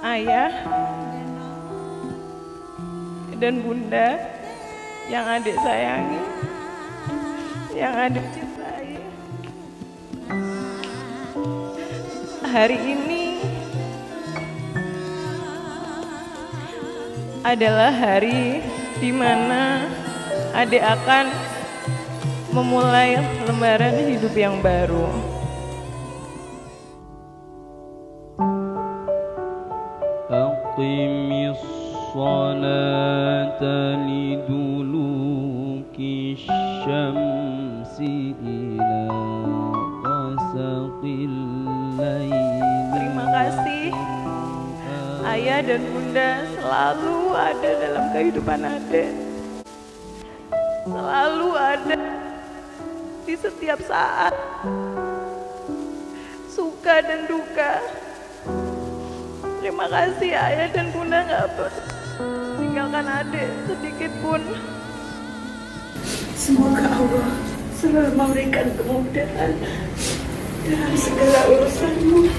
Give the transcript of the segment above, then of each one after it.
ayah dan bunda yang adik sayangi, yang adik cintai. Hari ini adalah hari di mana adik akan memulai lembaran hidup yang baru. الشمس إلى غسق الليل Terima kasih ayah dan bunda selalu ada dalam kehidupan adik. Selalu ada di setiap saat. Suka dan duka. Terima kasih ayah dan bunda nggak pernah tinggalkan adik sedikit pun. Semoga Allah selalu memberikan kemudahan dalam segala urusanmu,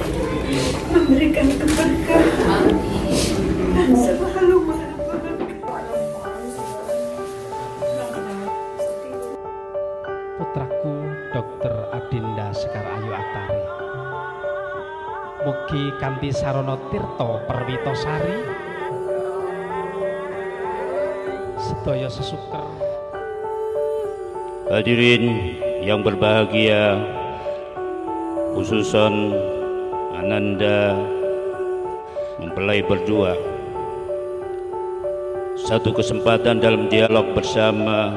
memberikan keberkahan dan selalu putraku Dr. Adinda Sekar Ayu Aktari. Mugi kanthi sarana tirta perwitosari sedaya sesuker Hadirin yang berbahagia Khususon Ananda Mempelai berdua. Satu kesempatan dalam dialog bersama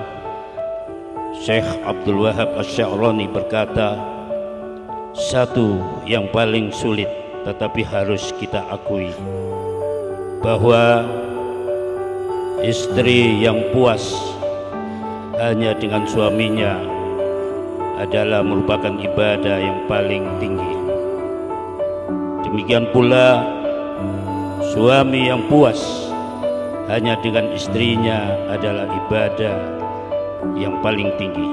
Syekh Abdul Wahab Asy'arani berkata Satu yang paling sulit tetapi harus kita akui Bahwa istri yang puas hanya dengan suaminya adalah merupakan ibadah yang paling tinggi. Demikian pula suami yang puas hanya dengan istrinya adalah ibadah yang paling tinggi.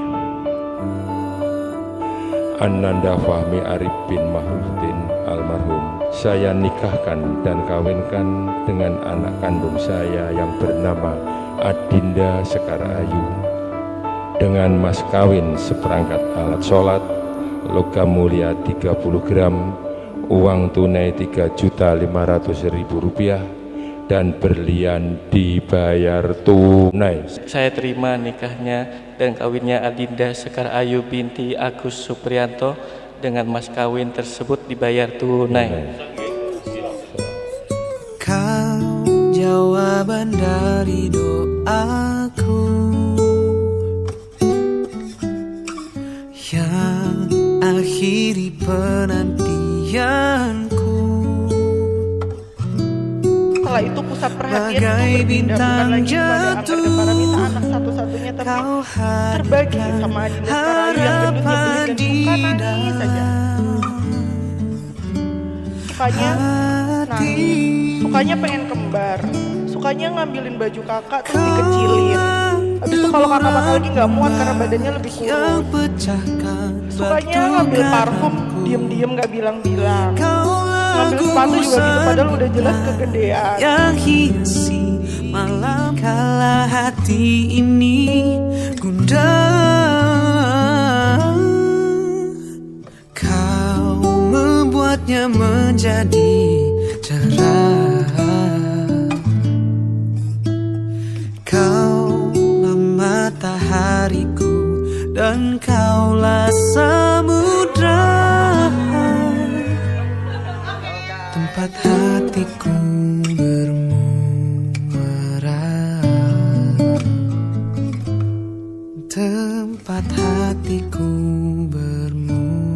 Ananda Fahmi Arif bin Mahmudin almarhum saya nikahkan dan kawinkan dengan anak kandung saya yang bernama Adinda Sekar Ayu dengan mas kawin seperangkat alat sholat logam mulia 30 gram uang tunai 3 juta 500 ribu rupiah dan berlian dibayar tunai. Saya terima nikahnya dan kawinnya Adinda Sekar Ayu binti Agus Suprianto dengan mas kawin tersebut dibayar tunai. Kau jawaban dari doaku Yang akhiri penantianku. Setelah itu pusat perhatian Bagai itu berpindah bintang bukan lagi kepada Angga jatuh, anak satu-satunya tapi Kau terbagi sama Adinda Sekarayu yang dan di suka nangis saja. Sukanya nangis, sukanya pengen kembar, sukanya ngambilin baju kakak terus dikecilin. Habis itu kalau kakak bakal lagi nggak muat karena badannya lebih kurus. Sukanya ngambil parfum diem-diem nggak bilang-bilang. Kau Ngambil sepatu juga gitu padahal udah jelas kegedean. yang hiasi malam kala hati ini gundah kau membuatnya menjadi cerah kaulah matahariku dan kaulah samudra tempat hatiku bermuara. Tempat hatiku bermuara